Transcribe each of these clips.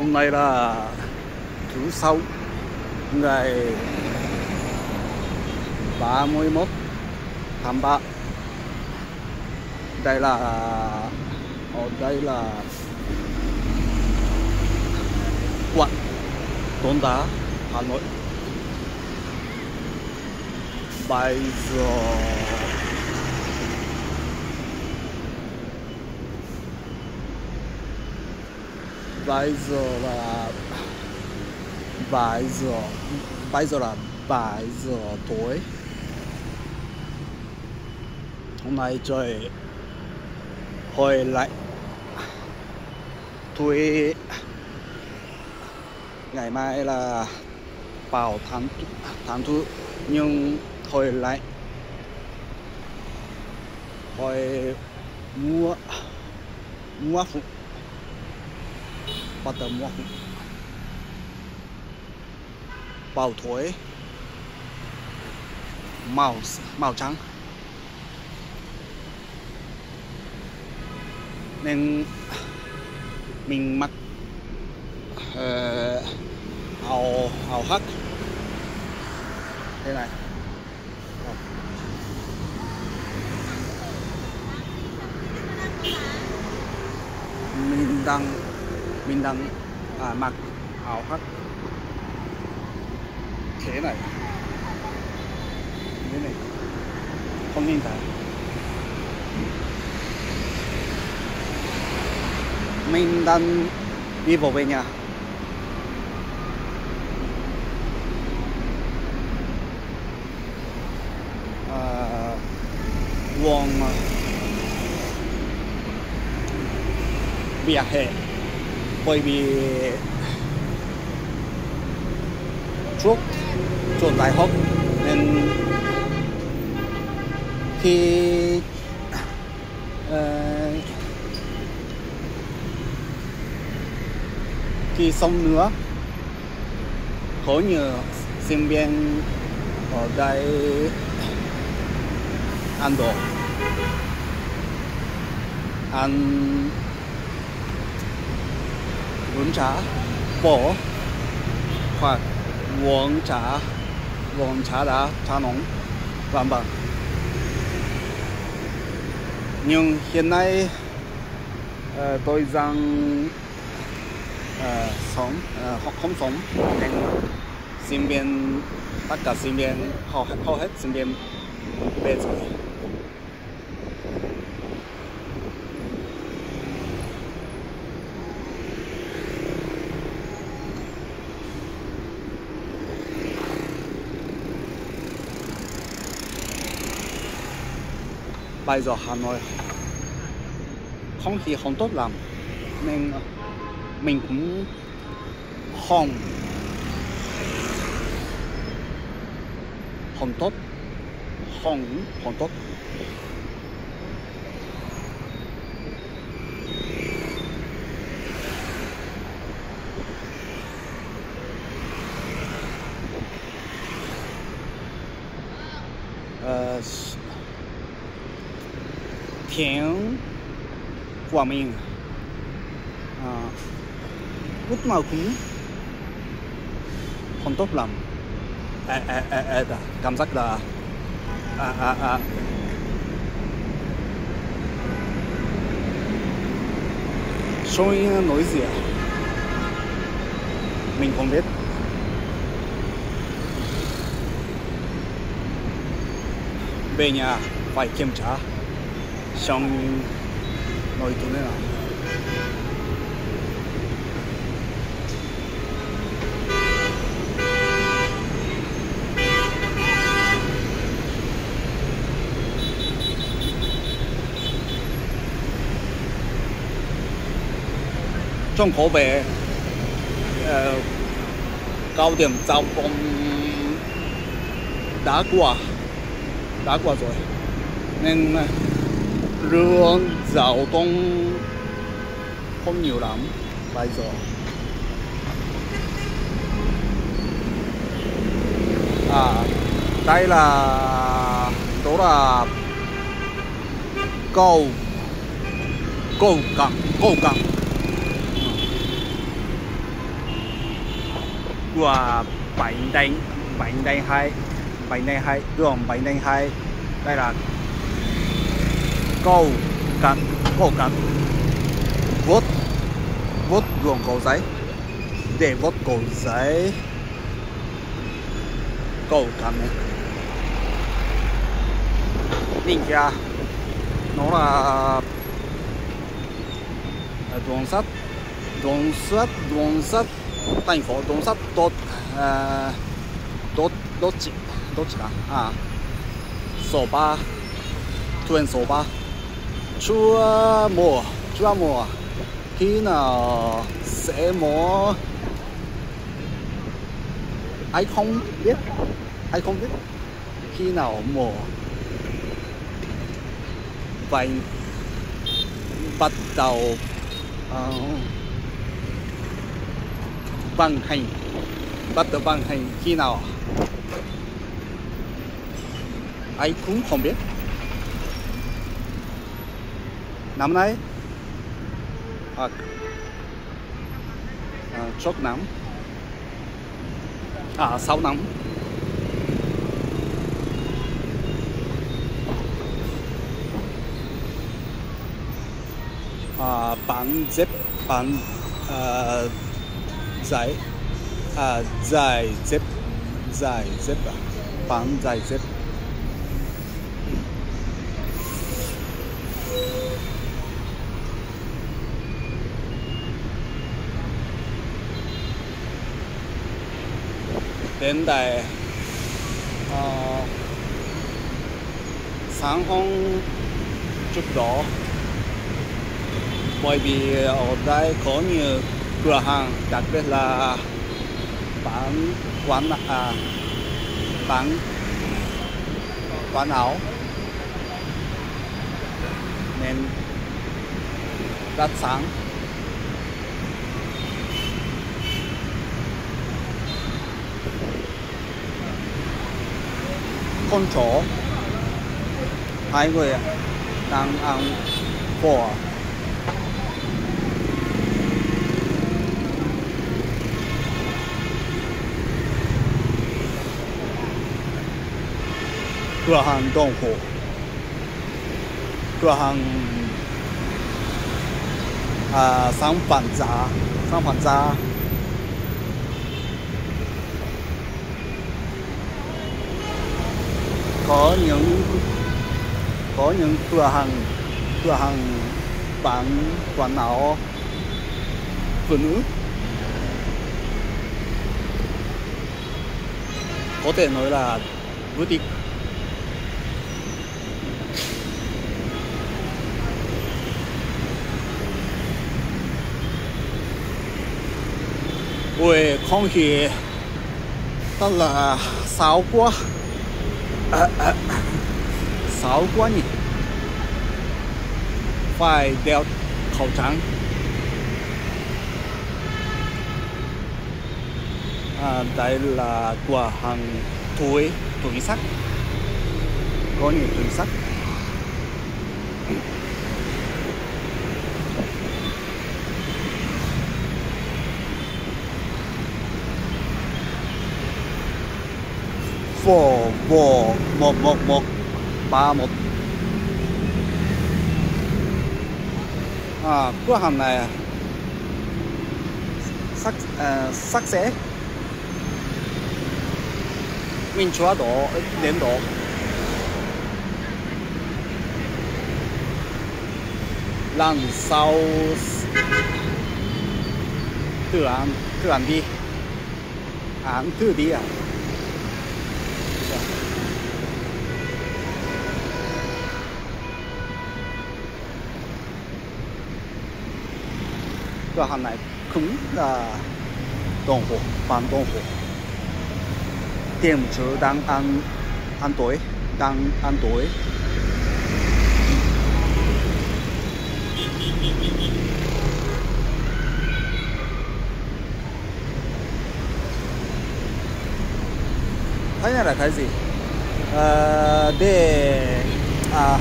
hôm nay là thứ sáu, ngày 31 tháng 3 đây là, ở đây là quận Tôn Đá, Hà Nội. Bây giờ bây giờ là bây giờ bây giờ là bảy giờ tối hôm nay trời hơi lạnh. Tuy ngày mai là vào tháng tháng thứ, nhưng hơi lạnh. Hơi mua mua phục bắt đầu mua bảo thối màu màu trắng. Nên mình mặc uh, áo áo hắc. Thế này. Mình đang mình đang à, mặc áo khoác. Thế này. Thế này. Không nhìn thấy. Mình đang đi bộ về nhà. À, Wong vỉa hè bởi vì trước trường đại học nên khi uh, khi xong nữa có nhiều sinh viên ở đây ăn đồ. Ăn uống trà bỏ. Hoặc uống trà uống trà đá trà nóng. Vân vân nhưng hiện nay uh, tôi đang uh, sống uh, không sống. Nên sinh viên tất cả sinh viên hầu, hầu hết sinh viên về rồi. Bây giờ Hà Nội. Không khí không tốt lắm, nên ờ, mình cũng không không tốt, không không tốt ờ, tiếng của mình. À, lúc nào cũng không tốt lắm. À, à, à, à, à, cảm giác là à, à, à, Sôi nói gì à? mình không biết. Về nhà phải kiểm tra. Xong nói tụi này nào trong khổ về ờ, cao điểm giao thông đã qua đã qua rồi. Nên lượng giao thông không nhiều lắm bây giờ à đây là, đó là cầu cầu cảng cầu cảng. Của bảy đánh bảy đánh hai bảy đánh hai đường bảy đánh hai, đây là cầu cắn câu cắn. Vốt vốt đường cầu giấy. Để vốt cầu giấy. Cầu cắn này. Nhìn kìa. Nó là đường sắt. Đường sắt đường sắt. Thành phố đường sắt. Tốt. Ờ tốt tốt chỉ tốt chỉ à. Số ba. Thuyền số ba chúa mùa chúa mùa khi nào sẽ mùa ai không biết? Ai không biết? Khi nào mùa vậy bắt đầu uh, à, vận hành bắt đầu vận hành khi nào? Ai cũng không biết. Năm nay à, à, chốt năm à sáu năm à, bán dép bán à, giải à, giải dép giải dép à? bán giải dép. Đến tại uh, ờ, sáng hôm trước đó. Bởi vì ở đây có nhiều cửa hàng đặc biệt là bán quán à, bán quán áo. Nên rất sáng. Con chó. Hai người đang ăn cỏ, cửa hàng đồng hồ cửa hàng à, sản phẩm giá sản phẩm giá. Có những có những cửa hàng cửa hàng bán quần áo phụ nữ. Có thể nói là boutique. Ôi không khí thật là xáo quá sáu quan quá nhỉ? Phải đeo khẩu trang. À, đây là cửa hàng túi túi sắt có nhiều túi sắt phổ bồ một một một ba một. À cửa hàng này à? sắc à, sắc sẽ. Mình chúa đổ đến đổ. Lần sau tự ăn tự ăn đi. Ăn tự đi à? Cửa hàng này cũng là đồng hồ bán đồng hồ tiệm chủ đang ăn ăn tối đang ăn tối. Cái này là cái gì? À, để à,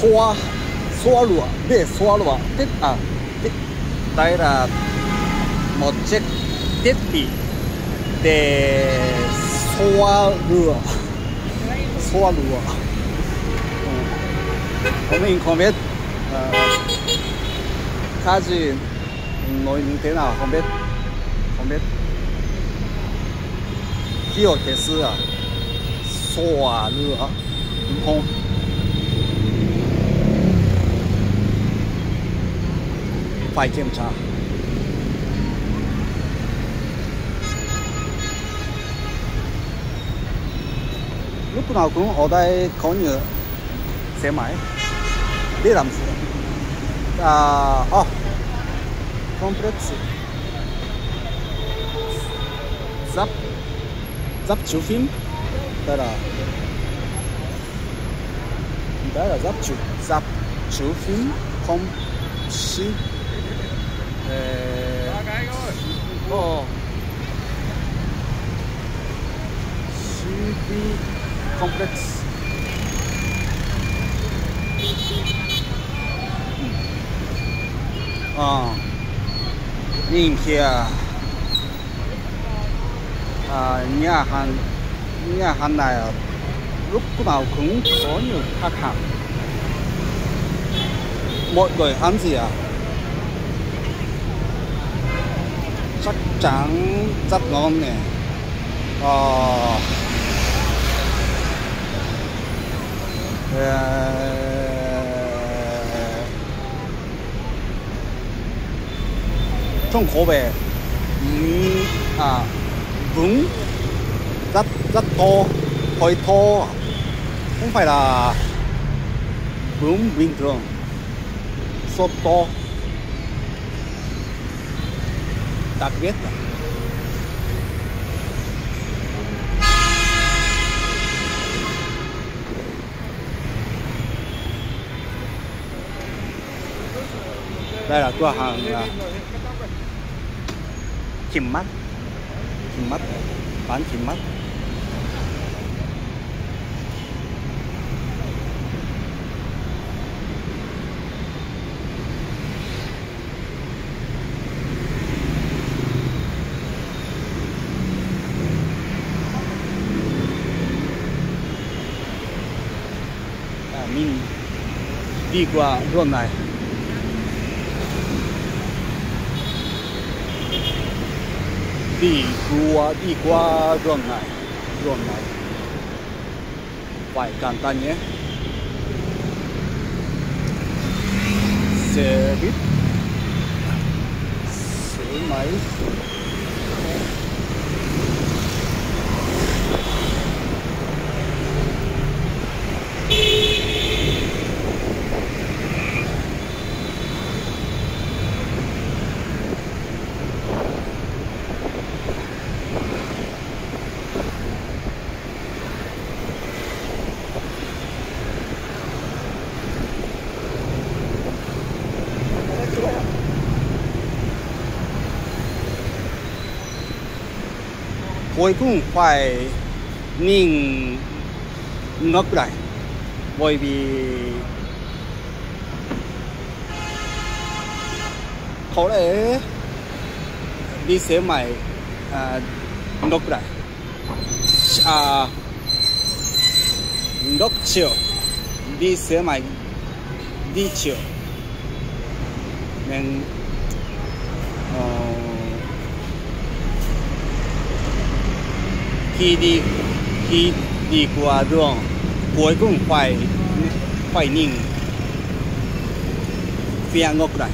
soa soalua de soalua tet a tet daerah mocek teti de soalua soalua Homem comet caso não entenda nada comet comet 火を消すソアルア日本 phải kiểm tra lúc nào cũng ở đây có nhiều xe máy. Để làm gì? À oh complex. Giáp giáp chiếu phim. Đây là đây là giáp chiếu giáp chiếu phim, không えー、もう CD à nhà hàng nhà hàng này lúc nào cũng có nhiều khách hàng. Mọi người ăn gì à? Chắc chắn rất ngon nè. Ờ. ờ. Trong khổ về à vững rất rất to hơi to không phải là vững bình thường. Sốt to ta biết rồi. Đây là cửa hàng à, chìm mắt. Chìm mắt. Bán chìm mắt. Mình đi qua ruộng này. Đi qua đi qua ruộng này ruộng này. Phải cẩn thận nhé. Xe buýt. Xe máy. Cuối cùng phải nhìn ngược lại bởi vì có lẽ đi xe máy à, ngược lại à, ngược chiều đi xe máy đi chiều nên khi đi khi đi qua đường cuối cùng phải phải nhìn. Phía ngược lại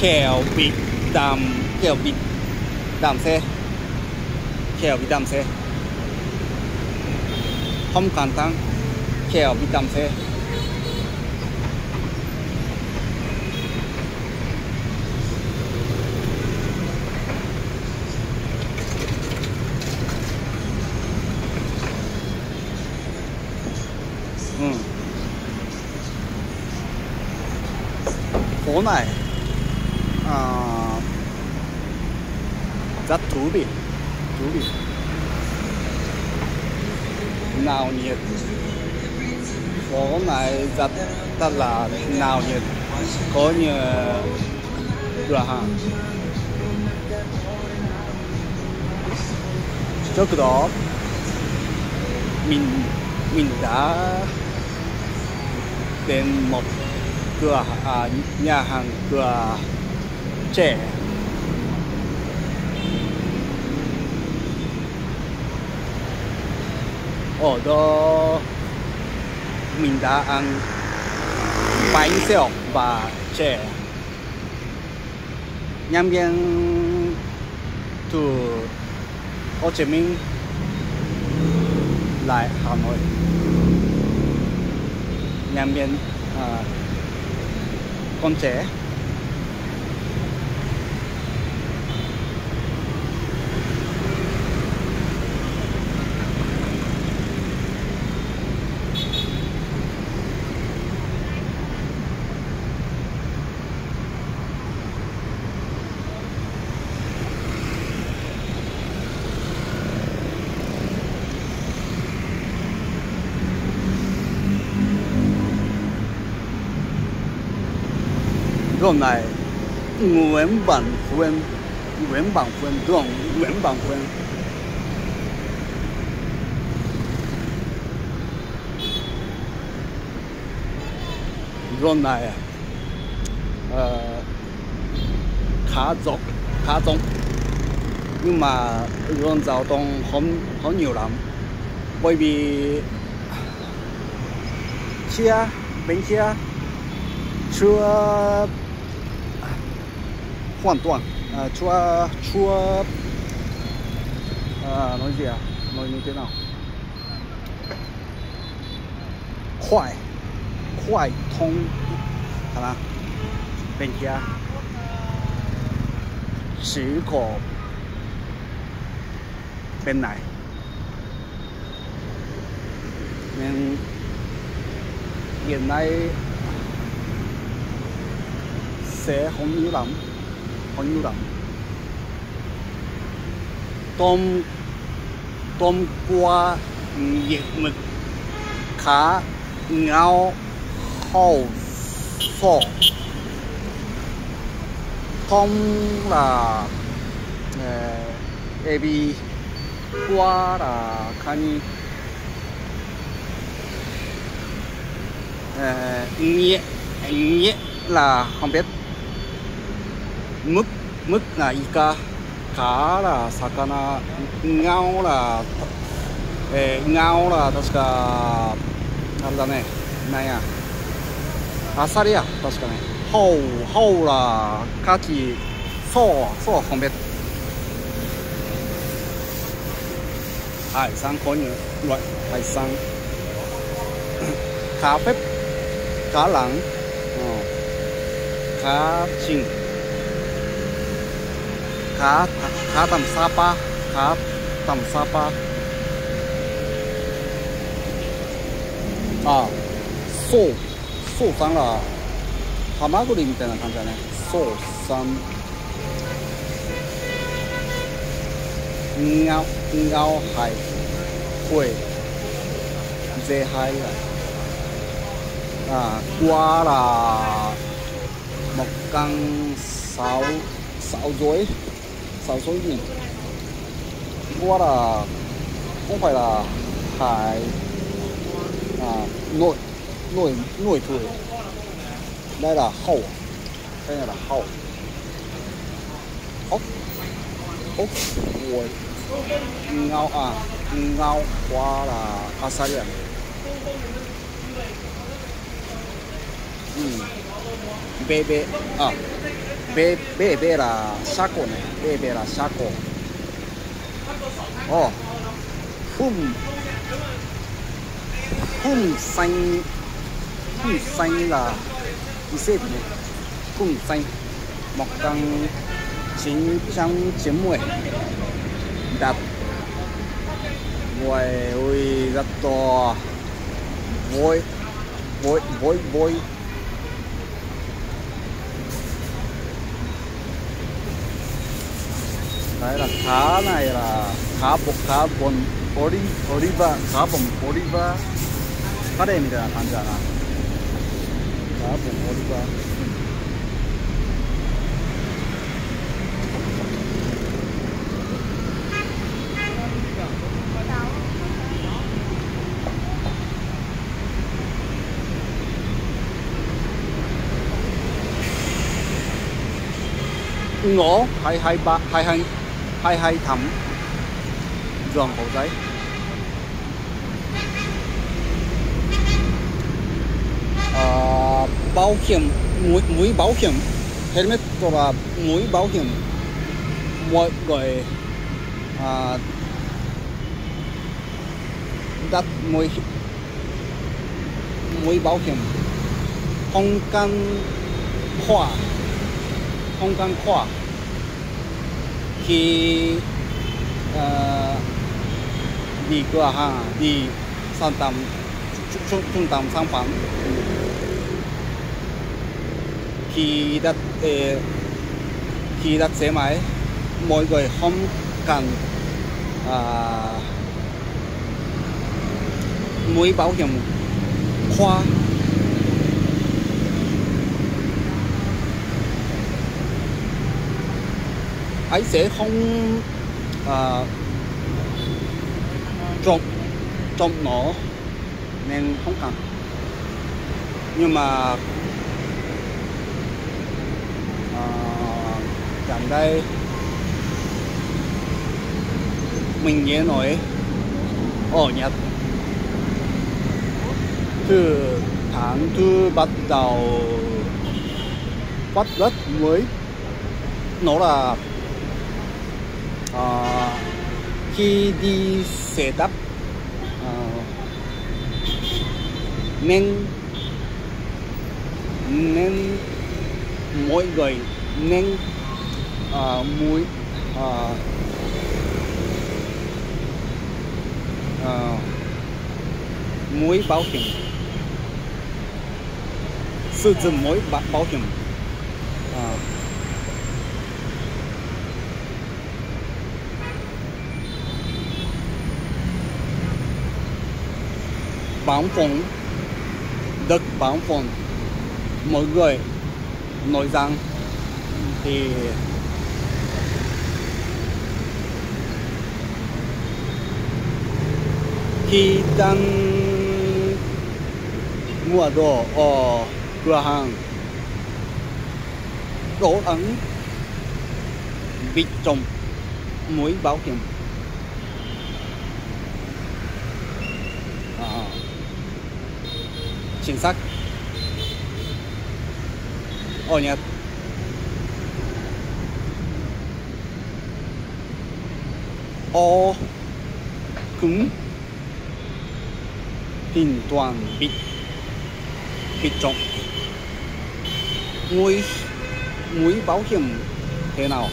khéo bị đàm khéo bị đàm xe. Khéo bị đàm xe. Không cẩn thận khéo bị đàm xe. ừ. phố này à, rất thú vị nào nhiệt. Phố này rất rất là nào nhiệt. Có nhiều cửa hàng trước đó mình mình đã đến một cửa à, nhà hàng cửa trẻ. Ở đó mình đã ăn bánh xèo và chè. Nhân viên từ Hồ Chí Minh lại Hà Nội. Nhân viên uh, à, con trẻ. Lúc này nguyên bản phân nguyên bản phân đúng nguyên bản phân lúc này ờ, khá dốc khá dốc nhưng mà luôn giao thông không không nhiều lắm bởi vì xe bến xe chưa 换段，呃，出出，呃，龙姐，龙姐电脑，快，快通，好吧，并且许可边来，嗯，原来。社恐女郎。Không nhiều lắm tôm tôm qua nhiệt mực cá, ngao hầu phổ tôm là uh, ebi. Qua là kani uh, nhẹ nhẹ là không biết. むむなイカから魚がおらえー、がおら確かあれだね。なんや。アサリや確かね。ほうほうらカキそうそうほんべはい参考に。はい、はい hải sản cá phép cá cá tầm sapa cá tầm sapa à sô sô san là ハマグリみたいな感じだねそうさんngao ngao hải quỷ dê hai à qua là một căn sáu sáu rưỡi sáu xuất gì qua là không phải là hải à nội nội nội tuổi đây là hậu đây là hậu ốc. Ốc ôi ngao à ngao qua là asaria. Ừ. BB à B BB là Saco này BB là Saco oh hum hum xanh hum xanh là gì thế này hum xanh một trăm chín trăm chín mươi đặt ngoài, ôi, rất to. Voi voi voi voi đấy là cá này là khá bột cá bồn ori oriva cá bồn oriva cá đây mình là thằng giả là cá bồn oriva ngõ hai hai ba, hai hai 22 thấm. Giường cầu giấy. À, bảo hiểm mũi, mũi bảo hiểm. Helmet tức là mũi bảo hiểm. Mọi người à, đặt mũi mũi bảo hiểm. Không can khoa không can khoa khi uh, đi cửa hàng đi sản phẩm trung trung tâm sản phẩm khi đặt uh, khi đặt xe máy mọi người không cần uh, mũi bảo hiểm khoa ấy sẽ không à, trộm trộm nó nên không cần nhưng mà à, gần đây mình nghe nói ở Nhật từ tháng tư bắt đầu bắt đất mới nó là uh, khi đi xe đắp uh, nên nên mỗi người nên ờ, uh, mũi uh, uh, mũi bảo hiểm. Sử dụng mũi bảo hiểm uh, bán phồng được bán phồng mọi người, nói rằng thì khi đang mua đồ ở cửa hàng đồ ấn bị trồng mũi bảo hiểm. Chính xác. Ở Nhật ô, cứng. Hình toàn bị bị trọng mũi mũi bảo hiểm thế nào?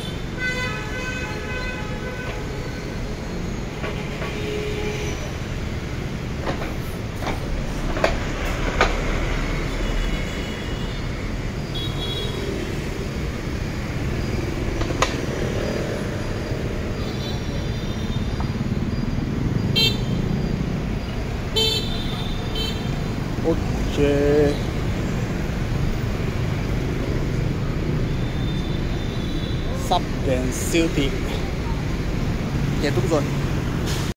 still think